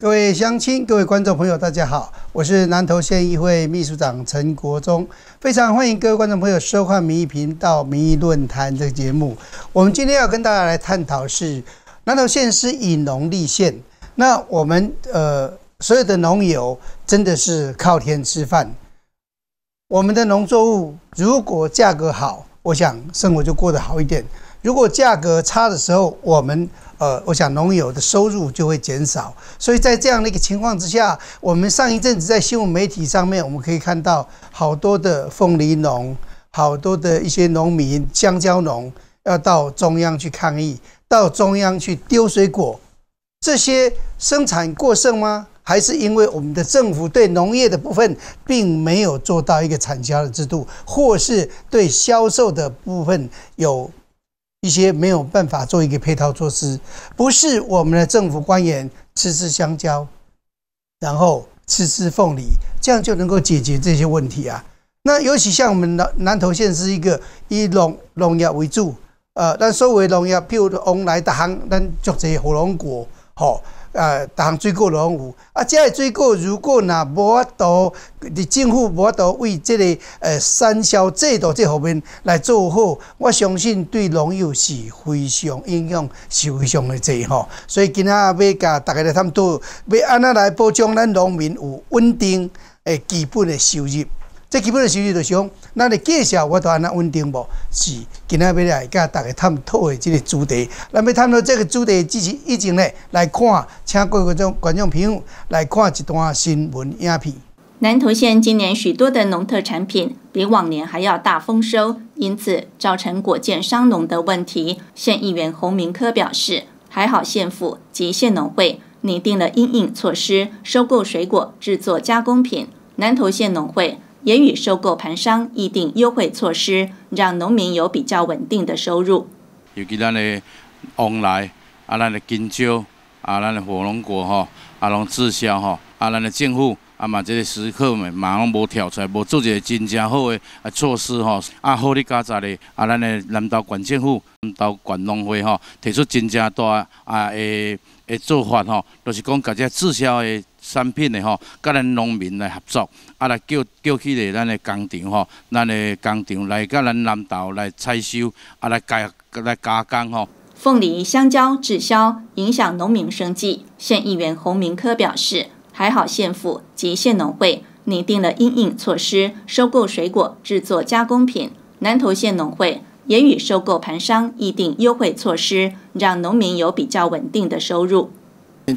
各位乡亲、各位观众朋友，大家好，我是南投县议会秘书长陈国忠，非常欢迎各位观众朋友收看民意频道、民意论坛这个节目。我们今天要跟大家来探讨是南投县是以农立县，那我们呃所有的农友真的是靠天吃饭。我们的农作物如果价格好，我想生活就过得好一点；如果价格差的时候，我们呃，我想农友的收入就会减少，所以在这样的一个情况之下，我们上一阵子在新闻媒体上面，我们可以看到好多的凤梨农，好多的一些农民、香蕉农要到中央去抗议，到中央去丢水果，这些生产过剩吗？还是因为我们的政府对农业的部分并没有做到一个产销的制度，或是对销售的部分有？一些没有办法做一个配套措施，不是我们的政府官员吃吃香蕉，然后吃吃凤梨，这样就能够解决这些问题啊？那尤其像我们南南投县是一个以农农业为主，呃，但所谓农业，譬如往来的行，咱做这火龙果，吼。呃，逐项水果拢有啊，遮个水果如果若无法度，你政府无法度为即个呃产销制度这方面来做好，我相信对农业是非常影响，是非常的济吼。所以今仔要甲大家来探讨，要安怎来保障咱农民有稳定诶基本的收入。这基本的收入就是讲，咱的介绍我都安那稳定无？是今仔要来甲大家探讨的这个主题。咱要探讨这个主题之前，以前呢来看，请各位种观众朋友来看一段新闻影片。南投县今年许多的农特产品比往年还要大丰收，因此造成果件伤农的问题。县议员洪明科表示，还好县府及县农会拟定了应应措施，收购水果制作加工品。南投县农会。也与收购盘商议定优惠措施，让农民有比较稳定的收入。尤其咱的往来啊，咱的金蕉啊，咱的火龙果哈，啊，拢滞销哈，啊，咱的政府啊嘛，这个时刻嘛，嘛拢无跳出来，无做一个真正好的啊措施吼，啊，好哩加在咧，啊，咱的南投县政府、南投县农会吼，提出真正大啊诶诶做法吼，就是讲甲这滞销的。产品的吼，甲咱农民来合作，啊来叫叫起来咱的工厂吼，咱的工厂来甲咱南投来采收，啊来加来加工吼。凤梨、香蕉滞销，影响农民生计。县议员洪明科表示，还好县府及县农会拟定了应应措施，收购水果制作加工品。南投县农会也与收购盘商议定优惠措施，让农民有比较稳定的收入。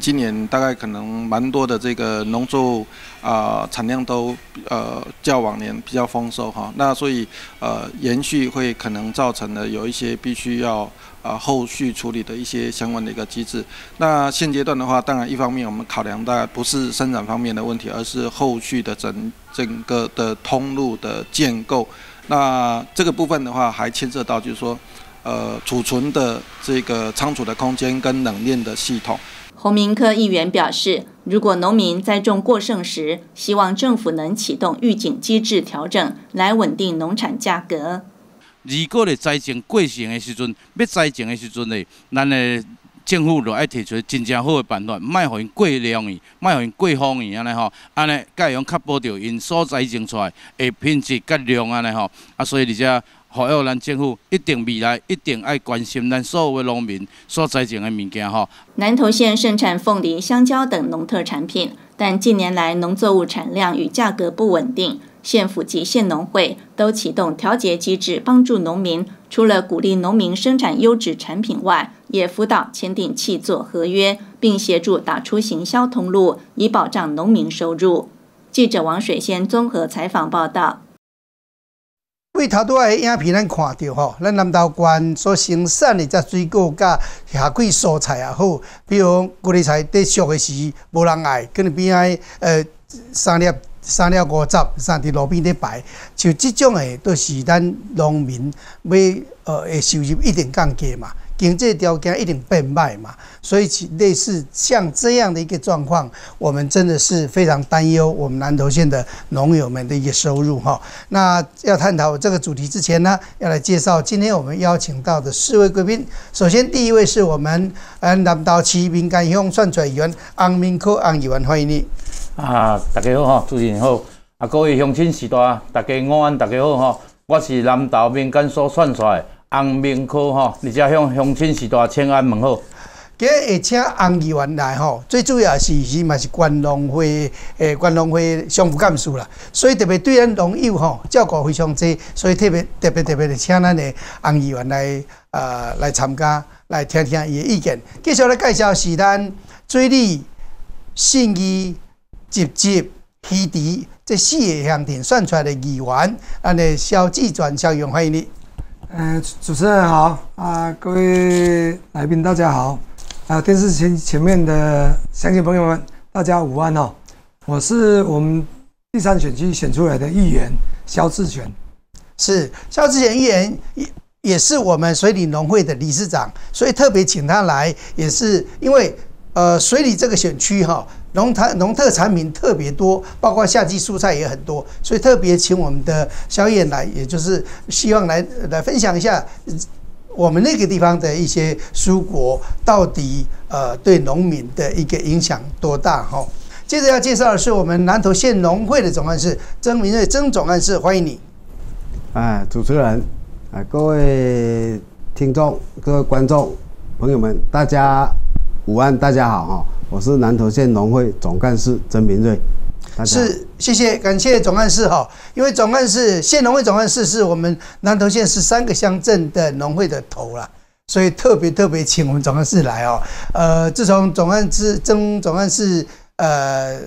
今年大概可能蛮多的这个农作物啊产量都呃较往年比较丰收哈，那所以呃延续会可能造成的有一些必须要啊后续处理的一些相关的一个机制。那现阶段的话，当然一方面我们考量的不是生产方面的问题，而是后续的整整个的通路的建构。那这个部分的话，还牵涉到就是说呃储存的这个仓储的空间跟冷链的系统。洪明科议员表示，如果农民栽种过剩时，希望政府能启动预警机制调整，来稳定农产价格。如果咧栽种过剩的时阵，要栽种的时阵咧，咱的政府就爱提出真正好的办法，卖互因过量去，卖互因过丰去安尼吼，安尼该用确保着因所栽种出来的品质甲量安尼吼，啊，所以而且。好，要咱政府一定未来一定爱关心咱所有的农民所栽种的物件吼。南投县盛产凤梨、香蕉等农特产品，但近年来农作物产量与价格不稳定，县府及县农会都启动调节机制，帮助农民。除了鼓励农民生产优质产品外，也辅导签订契作合约，并协助打出行销通路，以保障农民收入。记者王水仙综合采访报道。为头拄仔影片咱看到吼，咱南投县所生产的只水果、甲夏季蔬菜也好，比如高丽菜在熟的时无人爱，可能边仔呃三粒三了五十，三伫路边咧摆，就即种诶，都是咱农民要呃收入一定降低嘛。经济条件一定变卖嘛，所以其类似像这样的一个状况，我们真的是非常担忧我们南投县的农友们的一个收入哈。那要探讨这个主题之前呢，要来介绍今天我们邀请到的四位贵宾。首先第一位是我们呃南投市民间乡算出来员安明科安议员，欢迎你。啊，大家好哈，主持人好，啊各位乡亲时代，大家午安，大家好哈，我是南投民间所选出来洪明科哈，而且向乡亲时代请安问好。今日会请洪议员来吼，最主要是伊嘛是关农会诶，关农会相互干事啦，所以特别对咱农友吼照顾非常多，所以特别特别特别的请咱的洪议员来呃来参加，来听听伊的意见。继续来介绍是咱水利、信义。集集、希迪这四个乡镇选出来的议员，咱的肖志转肖勇，欢迎你。呃，主持人好啊，各位来宾大家好啊，电视前前面的乡亲朋友们，大家午安哦。我是我们第三选区选出来的议员肖志全，是肖志全议员也也是我们水里农会的理事长，所以特别请他来，也是因为呃水里这个选区哈。农产农特产品特别多，包括夏季蔬菜也很多，所以特别请我们的萧燕来，也就是希望来来分享一下我们那个地方的一些蔬果到底呃对农民的一个影响多大哈。接着要介绍的是我们南投县农会的总干事曾明瑞曾总干事，欢迎你。哎，主持人，啊，各位听众、各位观众朋友们，大家午安，大家好哈。我是南投县农会总干事曾明瑞，是谢谢感谢总干事哈，因为总干事县农会总干事是我们南投县十三个乡镇的农会的头了，所以特别特别请我们总干事来哦。呃，自从总干事曾总干事呃。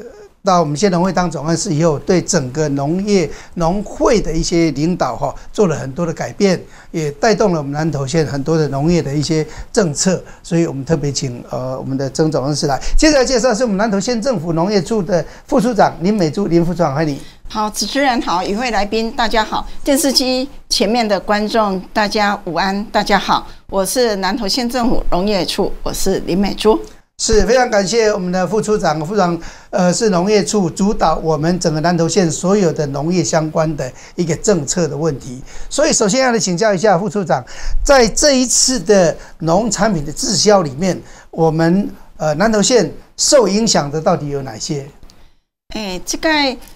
到我们县农会当总干事以后，对整个农业农会的一些领导哈，做了很多的改变，也带动了我们南投县很多的农业的一些政策，所以我们特别请呃我们的曾总干事来。接着介绍是我们南投县政府农业处的副处长林美珠林副处长，欢迎你。好，主持人好，与会来宾大家好，电视机前面的观众大家午安，大家好，我是南投县政府农业处，我是林美珠。是非常感谢我们的副处长，副长，呃，是农业处主导我们整个南投县所有的农业相关的一个政策的问题。所以，首先要来请教一下副处长，在这一次的农产品的滞销里面，我们呃南投县受影响的到底有哪些？诶，这个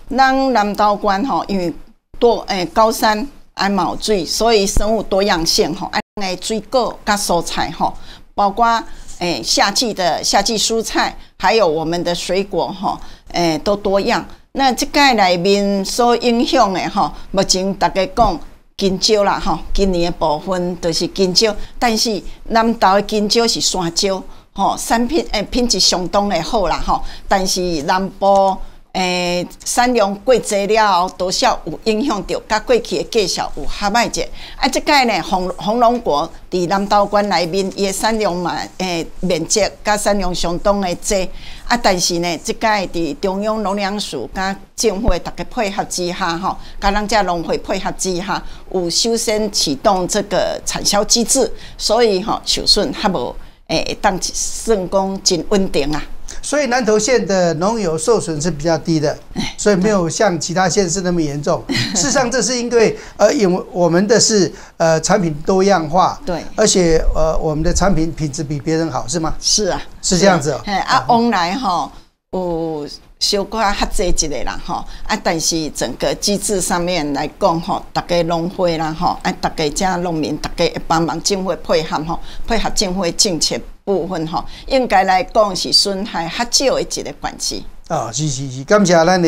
咱南投关吼，因为多诶高山爱冒水，所以生物多样性吼，爱水果加蔬菜吼，包括。诶，夏季的夏季蔬菜，还有我们的水果，哈，诶，都多样。那这届内面所影响的，哈，目前大家讲金蕉啦，哈，今年的部分都是金蕉，但是南投的金蕉是山蕉，吼，产品诶品质相当的好啦，吼，但是南部。诶，产量过济了，多少有影响到甲过去的介绍有合歹者。啊，即届呢，红红龙果伫南道关内面，伊的产量嘛，诶，面积甲产量相当的济。啊，但是呢，即届伫中央农粮署甲政府大家配合之下，吼，甲咱遮农会配合之下，有首先启动这个产销机制，所以吼，受损较无诶，当算讲真稳定啊。所以南投县的农友受损是比较低的，所以没有像其他县市那么严重。事实上，这是因为呃，因为我们的是呃产品多样化，对，而且呃我们的产品品质比别人好，是吗？是啊，是这样子哦。哎啊，往来哈有小可较济一个啦吼，啊，但是整个机制上面来讲吼，大家农会啦吼，啊，大家遮农民大家会帮忙政府配合吼，配合政府政策。部分吼，应该来讲是损害较少的一个关系。啊，是是是，感谢咱的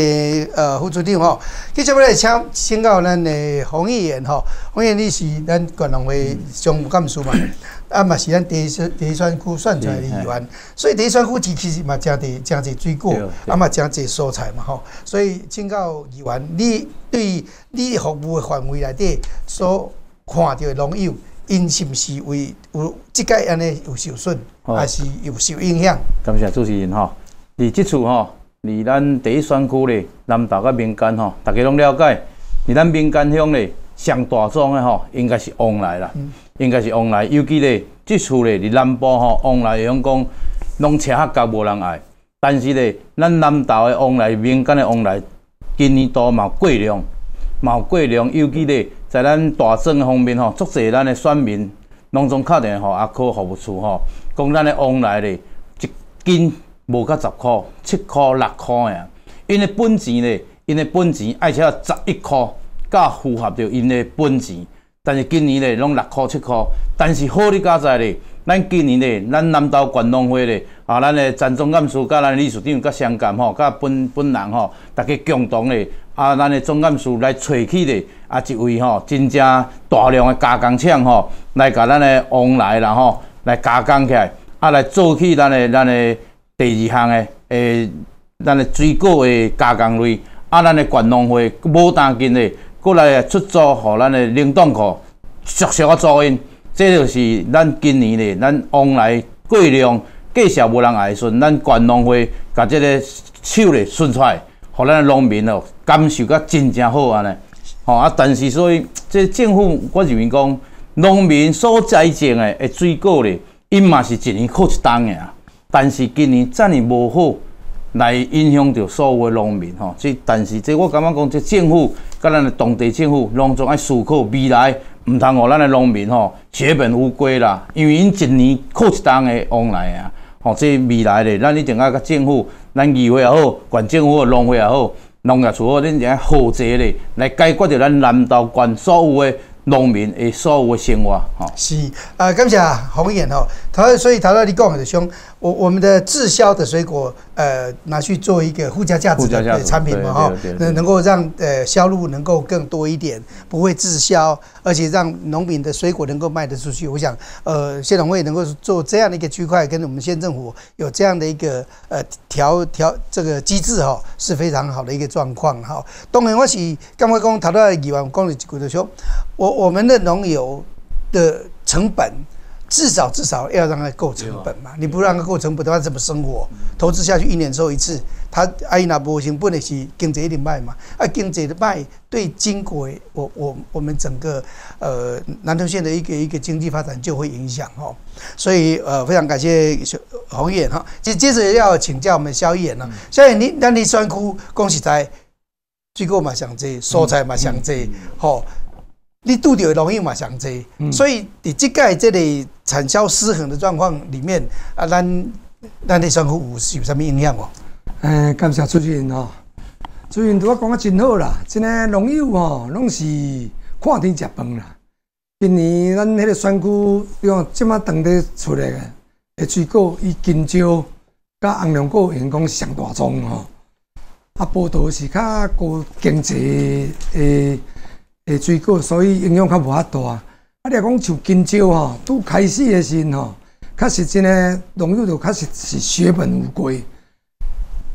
呃副处长吼。接下来请请教咱的洪议员吼，洪议员你是咱管农会常务干事嘛？啊嘛是咱第一第一选区选出来的议员，所以第一选区其实嘛真侪真侪水果，啊嘛真侪蔬菜嘛吼。所以请教议员，你对你服务的范围内底所看到的农友。因是毋是为有即个安尼有受损，还是有受影响？感谢主持人吼，伫即处吼，伫咱第一选区咧，南投甲民间吼，大家拢了解，伫咱民间乡咧，上大宗的吼，应该是往来啦，应该是往来，尤其咧即厝咧伫南部吼，往来会用讲拢车较高无人爱。但是咧，咱南投的往来民间的往来，今年都嘛过量，嘛过量。尤其咧，在咱大镇方面吼，足侪咱的选民，拢总敲电话啊，靠服务处吼，讲咱的往来咧，一斤无到十块，七块六块呀。因的本钱咧，因的本钱爱且十一块，甲符合着因的本钱。但是今年咧，拢六块七块。但是好哩加在咧，咱今年咧，咱南投观农会咧。啊，咱的陈总干事、甲咱理事长、甲相干吼，甲本本人吼，大家共同咧，啊，咱的总干事来找起咧，啊，一位吼，真正大量的加工厂吼，来甲咱的往来啦吼，来加工起来，啊，来做起咱的咱的第二项的诶，咱的水果的加工类，啊，咱的关农会无单金的，过来出租互咱的冷冻库，俗俗啊租因，这就是咱今年的，咱往来过量。继续无人爱顺，咱关农会甲即个手咧顺出来，互咱农民哦感受甲真正好安尼。吼啊！但是所以，这政府我认为讲，农民所栽种的诶水果咧，因嘛是一年靠一冬的啊。但是今年遮尔无好，来影响着所有的农民吼。即但是这我感觉讲，这政府甲咱的当地政府，拢总爱思考未来，毋通互咱的农民吼血本无归啦。因为因一年靠一冬的往来啊。吼，这未来咧，咱一定要甲政府、咱议会也好，县政府、农会也好，农业处好，恁一定要合作咧，来解决着咱南投县所有的农民的所有的生活。吼，是啊，感谢洪演吼，他所以他到你讲的兄。我我们的滞销的水果，呃，拿去做一个附加价值的产品嘛，哈，能能够让呃销路能够更多一点，不会滞销，而且让农民的水果能够卖得出去。我想，呃，县农会能够做这样的一个区块，跟我们县政府有这样的一个呃调调这个机制哈，是非常好的一个状况哈。当然，我是刚刚讲谈到一万公里几股的说，我我们的农友的成本。至少至少要让它够成本嘛，你不让它够成本的话，怎么生活？投资下去一年收一次，它阿姨那不行，不能是经济一定卖嘛？啊，经济的卖对经国，我我我们整个呃南投县的一个一个经济发展就会影响哦。所以呃，非常感谢红眼哈。接接着要请教我们萧炎了，萧炎，你那你酸哭恭喜在水果嘛想这，蔬菜嘛想这，吼。你拄着容易嘛上济，所以伫即届即个产销失衡的状况里面，啊，咱咱的生活有有啥物影响无？诶，感谢主持人吼，主持人拄我讲啊真好啦，真诶农友吼，拢是看天食饭啦。今年咱迄个选区，用即马当地出来诶水果，伊金蕉、甲红龙果，员讲上大宗吼。啊，报道是较高经济诶。诶，水果所以影响较无遐大。啊，你讲像金蕉吼，拄开始诶时阵吼，确实真诶农友就确实是血本无归。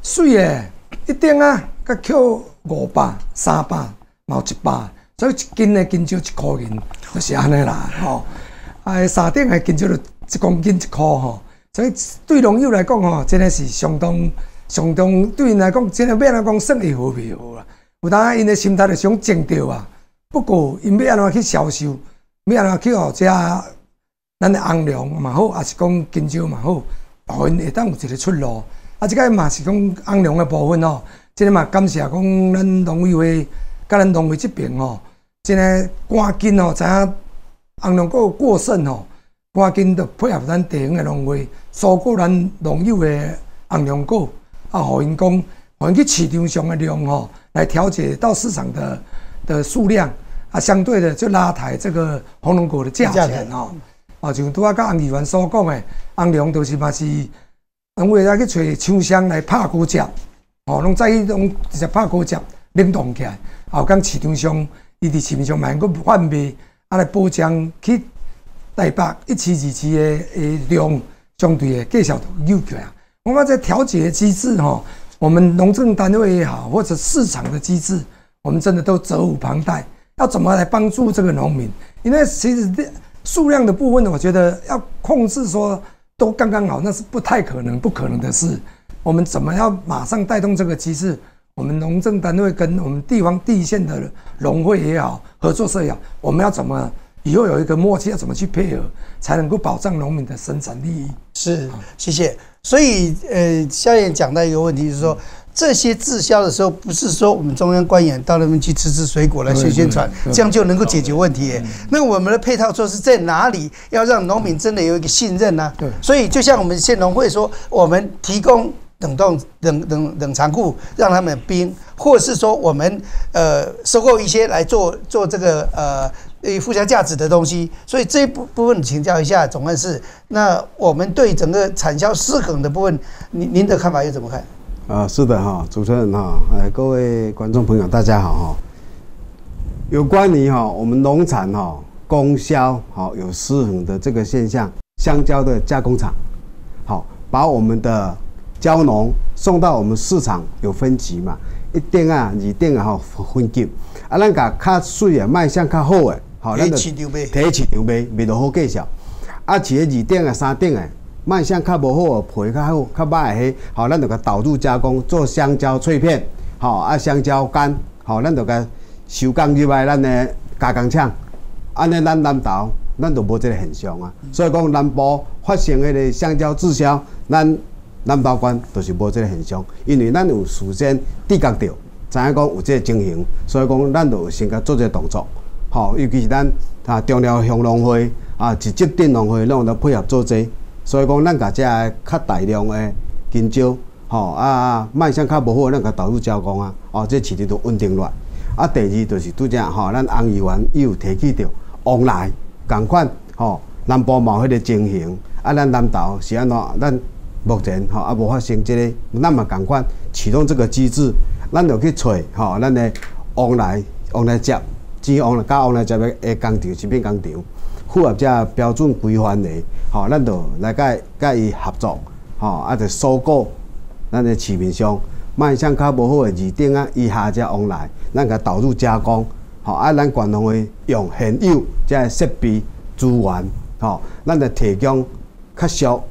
水诶，一定啊，甲扣五百、三百、毛一百，所以一斤诶金蕉一箍银，就是安尼啦。吼，啊，三顶诶金蕉就一公斤一箍吼，所以对农友来讲吼，真诶是相当相当，对因来讲，真诶免人讲算会好袂好啦。有当因诶心态就想争着啊。不过，因要安怎去销售，要安怎去互遮咱的红粮嘛好，也是讲金蕉嘛好，互因会当有一个出路。啊，即个嘛是讲红粮的部分吼，即个嘛感谢讲咱农委会，甲咱农会这边吼，即个赶紧吼，知影红粮果过剩吼，赶紧着配合咱地方的农会，收购咱农友的红粮果，啊，互因讲，互因去市场上的量吼，来调节到市场的。的数量啊，相对的就拉抬这个红龙果的价钱哦。啊，像拄啊，甲洪议员所讲的，红龙都是嘛是，农会来去找厂商来拍果汁，哦，拢在拢直接拍果汁冷冻起来，后讲市场上，伊伫市面上卖个贩卖，啊来保障去台北一期二期的诶量相对的继续有起来。我们在调节机制吼，我们农政单位也好，或者市场的机制。我们真的都责无旁贷，要怎么来帮助这个农民？因为其实数量的部分，我觉得要控制说都刚刚好，那是不太可能、不可能的事。我们怎么要马上带动这个机制？我们农政单位跟我们地方地县的农会也好，合作社也好，我们要怎么以后有一个默契，要怎么去配合，才能够保障农民的生产利益。是，谢谢。所以，呃，萧炎讲到一个问题，就是说，这些滞销的时候，不是说我们中央官员到那边去吃吃水果来宣宣传，这样就能够解决问题。那我们的配套措施在哪里？要让农民真的有一个信任呢？对。所以，就像我们县农会说，我们提供冷冻、冷冷冷藏库，让他们冰，或是说我们呃收购一些来做做这个呃。呃，附加价值的东西，所以这一部部分请教一下总干事。那我们对整个产销失衡的部分，您您的看法又怎么看？啊，是的哈，主持人哈，哎，各位观众朋友，大家好哈。有关于哈我们农产哈供销好有失衡的这个现象，香蕉的加工厂好把我们的蕉农送到我们市场有分级嘛，一定啊，二定啊哈分级，啊，咱甲较水的卖相较好的。好，咱就提市场卖，卖到好介绍。啊，饲个二顶啊、三顶啊，卖相较无好，皮较好、较歹个，好，咱就甲导入加工，做香蕉脆片，好啊，香蕉干，好，咱就甲收工入来咱的加工厂。安尼咱南投，咱就无即个现象啊。所以讲南部发生迄个香蕉滞销，咱南投县就是无即个现象，因为咱有事先知觉到，知影讲有即个情形，所以讲咱就先甲做即个动作。吼，尤其是咱啊中寮乡农会啊，直接镇农会拢有咧配合做这，所以讲咱甲遮较大量的金蕉，吼啊啊卖相较无好，咱甲投入加工啊，哦，这市场都稳定落来。啊，第二就是拄则吼，咱洪议员伊有提起着往来共款，吼南部嘛有迄个情形，啊，咱南投是安怎？咱目前吼啊无发生即个，咱嘛共款启动这个机制，咱就去找吼咱的往来往来接。只往来加往来接个诶工厂，食品工厂符合这标准规范的，吼，咱就来甲甲伊合作，吼，啊，就收购咱的市面上卖相较无好的二等啊以下只往来，咱甲导入加工，吼，啊，咱共同会用现有这设备资源，吼，咱就提供较俗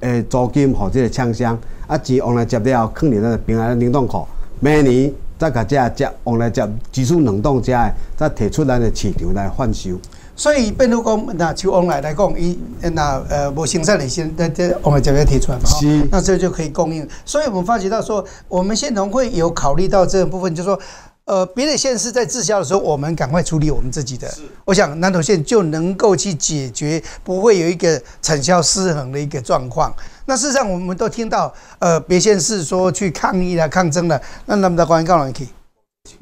诶租金或者个厂商，啊，钱往来接了后，放伫咱的平安冷冻库，明年。再甲这接往来接，技术冷冻这的，再提出咱的市场来贩售。所以，变如讲，那就往来来讲，伊那呃无生产的先，那这我们这边提出来嘛，是，那这就可以供应。所以我们发觉到说，我们县农会有考虑到这个部分，就是说。呃，别的县市在滞销的时候，我们赶快处理我们自己的。我想南投县就能够去解决，不会有一个产销失衡的一个状况。那事实上，我们都听到，呃，别县市说去抗议了、抗争了，那那么的官员告哪去？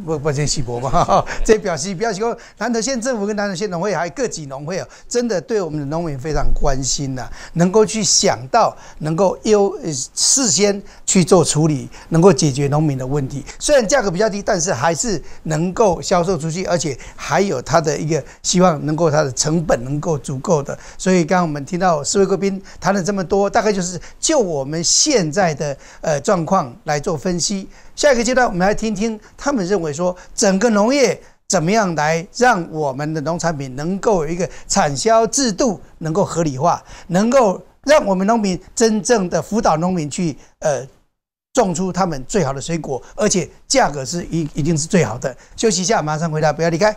不不，这西伯嘛，这表示表示说，南投县政府跟南投县农会还有各级农会哦，真的对我们的农民非常关心呐，能够去想到，能够优事先去做处理，能够解决农民的问题。虽然价格比较低，但是还是能够销售出去，而且还有它的一个希望，能够它的成本能够足够的。所以刚刚我们听到四位贵宾谈了这么多，大概就是就我们现在的呃状况来做分析。下一个阶段，我们来听听他们认为说，整个农业怎么样来让我们的农产品能够有一个产销制度能够合理化，能够让我们农民真正的辅导农民去呃种出他们最好的水果，而且价格是一一定是最好的。休息一下，马上回来，不要离开。